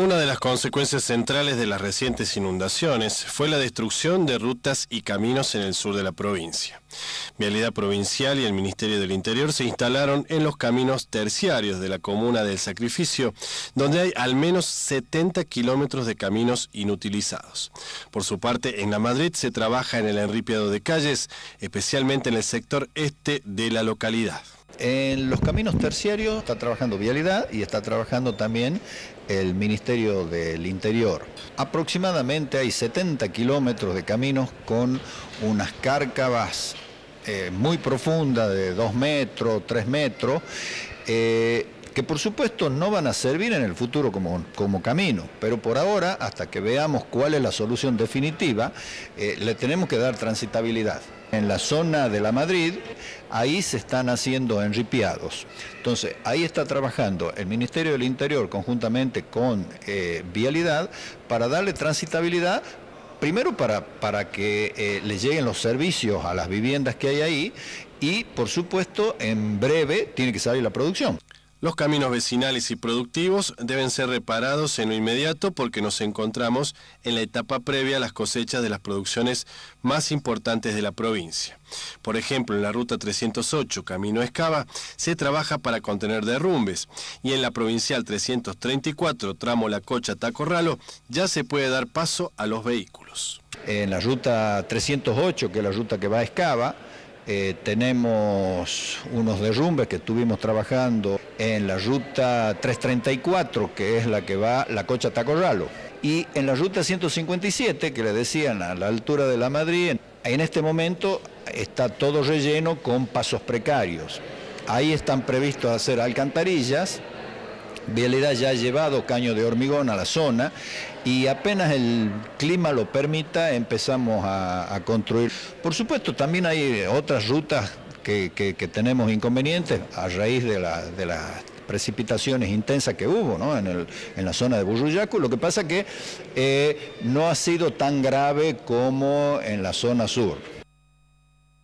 Una de las consecuencias centrales de las recientes inundaciones fue la destrucción de rutas y caminos en el sur de la provincia. Vialidad Provincial y el Ministerio del Interior se instalaron en los caminos terciarios de la comuna del Sacrificio, donde hay al menos 70 kilómetros de caminos inutilizados. Por su parte, en la Madrid se trabaja en el enripiado de calles, especialmente en el sector este de la localidad. En los caminos terciarios está trabajando Vialidad y está trabajando también el Ministerio del Interior. Aproximadamente hay 70 kilómetros de caminos con unas cárcavas eh, muy profundas de 2 metros, 3 metros, eh, que por supuesto no van a servir en el futuro como, como camino, pero por ahora, hasta que veamos cuál es la solución definitiva, eh, le tenemos que dar transitabilidad. En la zona de la Madrid, ahí se están haciendo enripiados. Entonces, ahí está trabajando el Ministerio del Interior conjuntamente con eh, Vialidad para darle transitabilidad primero para, para que eh, le lleguen los servicios a las viviendas que hay ahí y, por supuesto, en breve tiene que salir la producción. Los caminos vecinales y productivos deben ser reparados en lo inmediato porque nos encontramos en la etapa previa a las cosechas de las producciones más importantes de la provincia. Por ejemplo, en la ruta 308, Camino Escava, se trabaja para contener derrumbes y en la provincial 334, tramo La Cocha Tacorralo, ya se puede dar paso a los vehículos. En la ruta 308, que es la ruta que va a Escava, eh, tenemos unos derrumbes que estuvimos trabajando en la ruta 334, que es la que va la Cocha Tacorralo, y en la ruta 157, que le decían a la altura de la Madrid, en este momento está todo relleno con pasos precarios. Ahí están previstos hacer alcantarillas, Vialidad ya ha llevado caño de hormigón a la zona y apenas el clima lo permita empezamos a, construir. Por supuesto, también hay otras rutas que, tenemos inconvenientes a raíz de, las precipitaciones intensas que hubo en, la zona de Burruyacu. Lo que pasa que eh, no ha sido tan grave como en la zona sur.